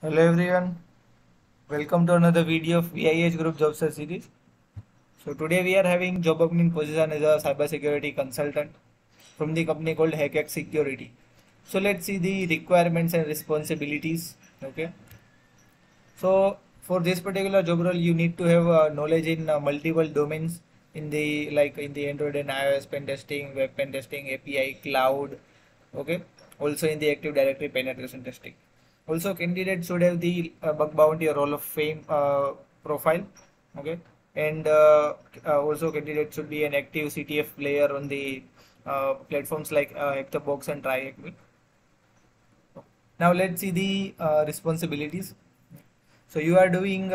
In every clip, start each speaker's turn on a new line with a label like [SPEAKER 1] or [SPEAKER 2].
[SPEAKER 1] Hello everyone, welcome to another video of VIEH Group Job Search Series. So today we are having job opening position as a cybersecurity consultant from the company called HackX Security. So let's see the requirements and responsibilities. Okay. So for this particular job role, you need to have uh, knowledge in uh, multiple domains in the like in the Android and iOS pen testing, web pen testing, API, cloud. Okay. Also in the Active Directory penetration testing. Also, candidate should have the uh, bug bounty or Hall of Fame uh, profile. Okay, and uh, also candidate should be an active CTF player on the platforms like uh, HackTheBox and TryHackMe. Now let's see the responsibilities. So you are doing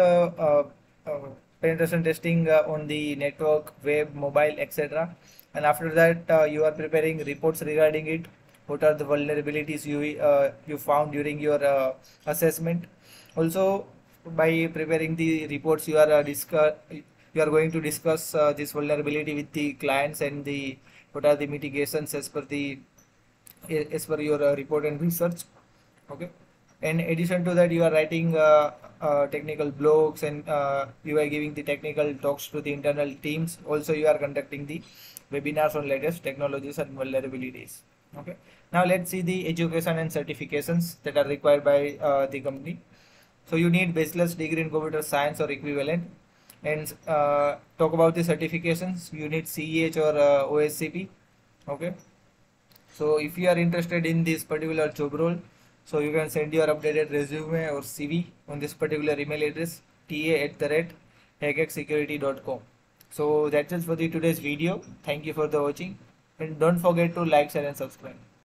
[SPEAKER 1] penetration testing uh, on the network, web, mobile, etc. And after that, uh, you are preparing reports regarding it. What are the vulnerabilities you uh, you found during your uh, assessment? Also, by preparing the reports, you are uh, discuss you are going to discuss uh, this vulnerability with the clients and the what are the mitigations as per the as per your uh, report and research. Okay in addition to that you are writing uh, uh, technical blogs and uh, you are giving the technical talks to the internal teams. Also you are conducting the webinars on latest technologies and vulnerabilities. Okay. Now let's see the education and certifications that are required by uh, the company. So you need bachelor's degree in computer science or equivalent. And uh, talk about the certifications. You need ceh or uh, oscp okay. So if you are interested in this particular job role so you can send your updated resume or CV on this particular email address ta at the rate hackxsecurity.com. So that's it for the today's video. Thank you for the watching and don't forget to like, share and subscribe.